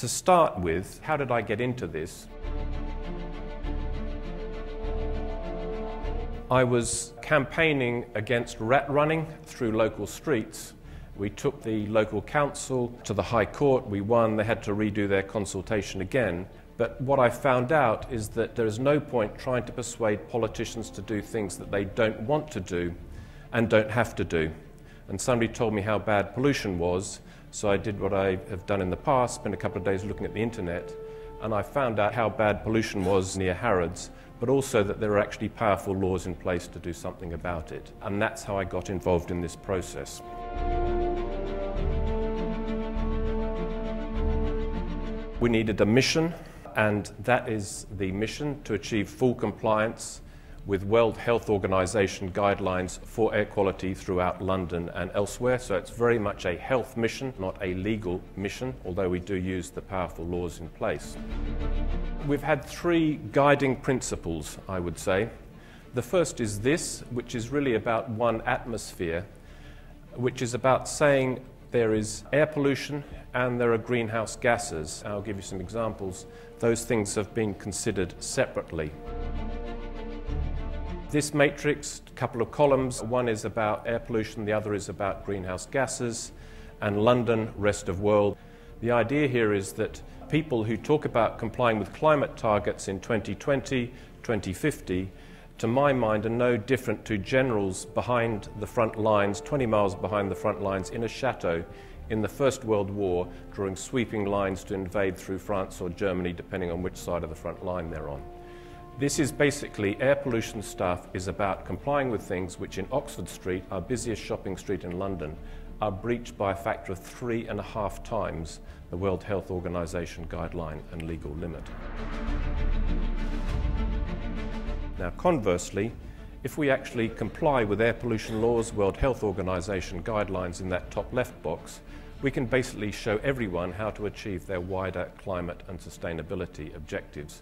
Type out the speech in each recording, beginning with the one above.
To start with, how did I get into this? I was campaigning against rat running through local streets. We took the local council to the High Court, we won, they had to redo their consultation again. But what I found out is that there is no point trying to persuade politicians to do things that they don't want to do and don't have to do. And somebody told me how bad pollution was, so I did what I have done in the past, spent a couple of days looking at the internet, and I found out how bad pollution was near Harrods, but also that there are actually powerful laws in place to do something about it. And that's how I got involved in this process. We needed a mission, and that is the mission to achieve full compliance with World Health Organization guidelines for air quality throughout London and elsewhere. So it's very much a health mission, not a legal mission, although we do use the powerful laws in place. We've had three guiding principles, I would say. The first is this, which is really about one atmosphere, which is about saying there is air pollution and there are greenhouse gases. I'll give you some examples. Those things have been considered separately. This matrix, a couple of columns, one is about air pollution, the other is about greenhouse gases, and London, rest of world. The idea here is that people who talk about complying with climate targets in 2020, 2050, to my mind, are no different to generals behind the front lines, 20 miles behind the front lines in a chateau in the First World War, drawing sweeping lines to invade through France or Germany, depending on which side of the front line they're on. This is basically air pollution stuff is about complying with things which in Oxford Street, our busiest shopping street in London, are breached by a factor of three and a half times the World Health Organization guideline and legal limit. Now conversely, if we actually comply with air pollution laws, World Health Organization guidelines in that top left box, we can basically show everyone how to achieve their wider climate and sustainability objectives.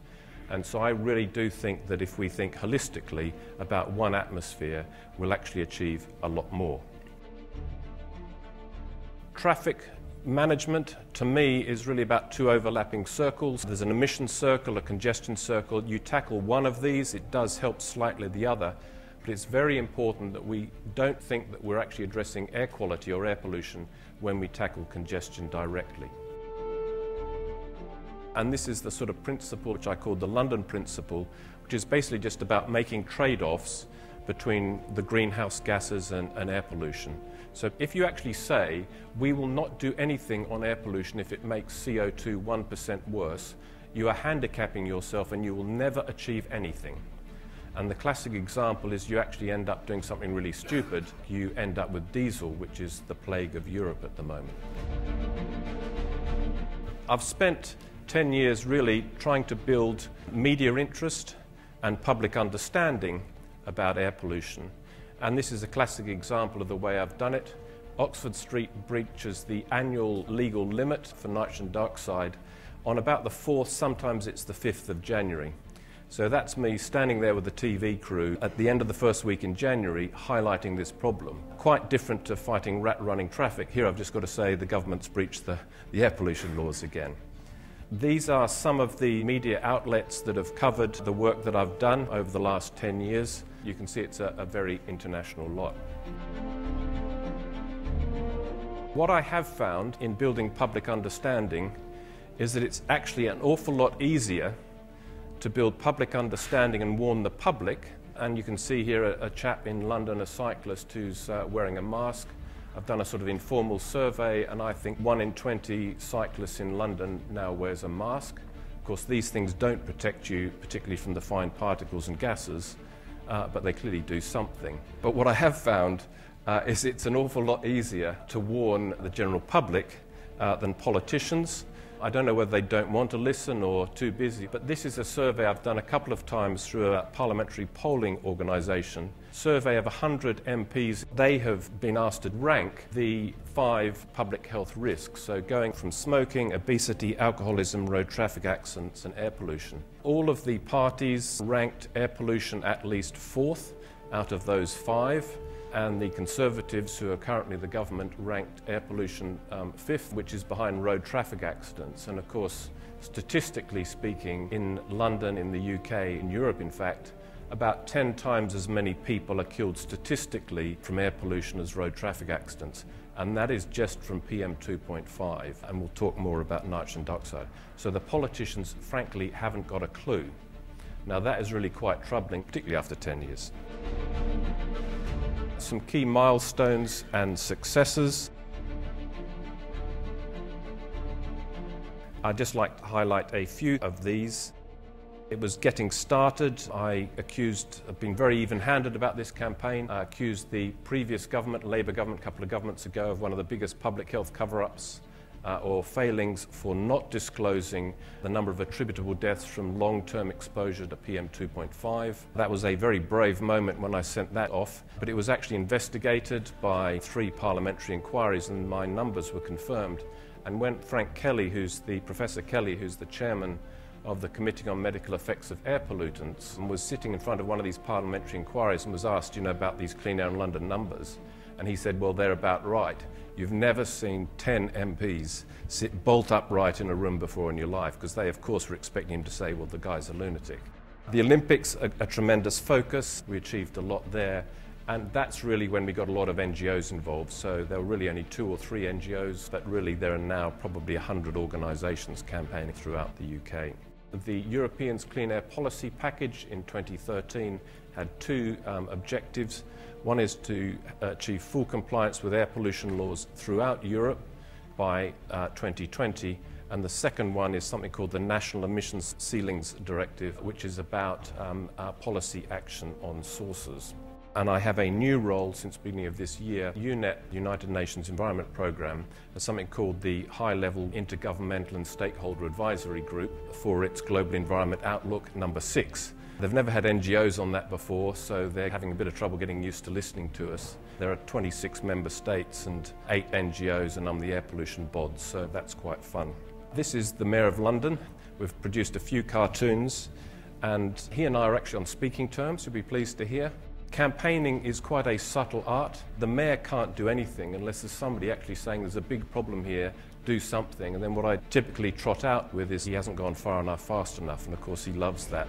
And so I really do think that if we think holistically about one atmosphere, we'll actually achieve a lot more. Traffic management, to me, is really about two overlapping circles. There's an emission circle, a congestion circle. You tackle one of these, it does help slightly the other. But it's very important that we don't think that we're actually addressing air quality or air pollution when we tackle congestion directly. And this is the sort of principle which I call the London principle, which is basically just about making trade offs between the greenhouse gases and, and, air pollution. So if you actually say, we will not do anything on air pollution if it makes CO2 1% worse, you are handicapping yourself and you will never achieve anything. And the classic example is you actually end up doing something really stupid. You end up with diesel, which is the plague of Europe at the moment. I've spent 10 years really trying to build media interest and public understanding about air pollution. And this is a classic example of the way I've done it. Oxford Street breaches the annual legal limit for nitrogen dioxide on about the 4th, sometimes it's the 5th of January. So that's me standing there with the TV crew at the end of the first week in January highlighting this problem. Quite different to fighting rat running traffic. Here I've just got to say the government's breached the, the air pollution laws again. These are some of the media outlets that have covered the work that I've done over the last 10 years. You can see it's a, a very international lot. What I have found in building public understanding is that it's actually an awful lot easier to build public understanding and warn the public. And you can see here a, a chap in London, a cyclist who's uh, wearing a mask, I've done a sort of informal survey, and I think one in 20 cyclists in London now wears a mask. Of course, these things don't protect you, particularly from the fine particles and gases, uh, but they clearly do something. But what I have found uh, is it's an awful lot easier to warn the general public uh, than politicians. I don't know whether they don't want to listen or too busy, but this is a survey I've done a couple of times through a parliamentary polling organisation. Survey of 100 MPs. They have been asked to rank the five public health risks, so going from smoking, obesity, alcoholism, road traffic accidents, and air pollution. All of the parties ranked air pollution at least fourth out of those five. And the Conservatives, who are currently the government, ranked air pollution um, fifth, which is behind road traffic accidents. And of course, statistically speaking, in London, in the UK, in Europe, in fact, about 10 times as many people are killed statistically from air pollution as road traffic accidents. And that is just from PM 2.5. And we'll talk more about nitrogen dioxide. So the politicians, frankly, haven't got a clue. Now, that is really quite troubling, particularly after 10 years. Some key milestones and successes. I'd just like to highlight a few of these. It was getting started. I accused, I've been very even handed about this campaign. I accused the previous government, Labour government, a couple of governments ago, of one of the biggest public health cover ups uh, or failings for not disclosing the number of attributable deaths from long term exposure to PM 2.5. That was a very brave moment when I sent that off, but it was actually investigated by three parliamentary inquiries and my numbers were confirmed. And when Frank Kelly, who's the Professor Kelly, who's the chairman of the Committee on Medical Effects of Air Pollutants, and was sitting in front of one of these parliamentary inquiries and was asked, you know, about these Clean Air in London numbers. And he said, well, they're about right. You've never seen 10 MPs sit bolt upright in a room before in your life, because they, of course, were expecting him to say, well, the guy's a lunatic. The Olympics, a, a tremendous focus. We achieved a lot there. And that's really when we got a lot of NGOs involved. So there were really only two or three NGOs, but really there are now probably 100 organisations campaigning throughout the UK. The Europeans Clean Air Policy Package in 2013 had two um, objectives. One is to achieve full compliance with air pollution laws throughout Europe by uh, 2020. And the second one is something called the National Emissions Ceilings Directive, which is about um, policy action on sources and I have a new role since the beginning of this year. UNEP, United Nations Environment Programme, has something called the High Level Intergovernmental and Stakeholder Advisory Group for its Global Environment Outlook number six. They've never had NGOs on that before, so they're having a bit of trouble getting used to listening to us. There are 26 member states and eight NGOs, and I'm the air pollution bod, so that's quite fun. This is the Mayor of London. We've produced a few cartoons, and he and I are actually on speaking terms, you'll be pleased to hear. Campaigning is quite a subtle art. The mayor can't do anything unless there's somebody actually saying there's a big problem here, do something. And then what I typically trot out with is he hasn't gone far enough, fast enough. And of course, he loves that.